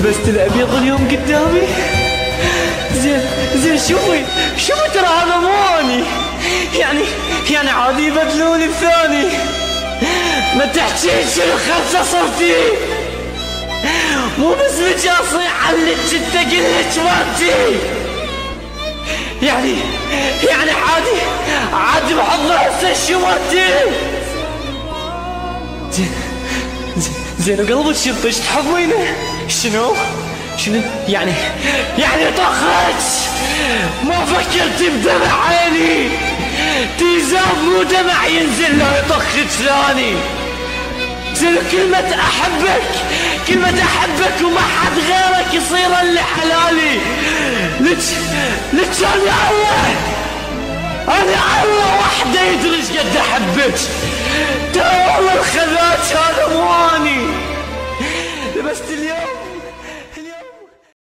لبست الأبيض اليوم قدامي؟ زين زين شوفي شوفي ترى هذا مو اني يعني يعني عادي يبدلوني الثاني. ما تحكي شنو خلصة صرتي مو بس اصيح عنك انت قلت مرتي يعني يعني عادي عادي بحضر هسه شمرتي زين زين زين وقلبك شطش تحضرينه شنو؟ شنو؟ يعني يعني طخت! ما فكرت بدمع عيني! تيزاب مو دمع ينزل لو يطخت ثاني زين كلمة أحبك! كلمة أحبك وما حد غيرك يصير اللي حلالي! لك لك أنا الله أنا الله وحده يدري قد أحبك! ترى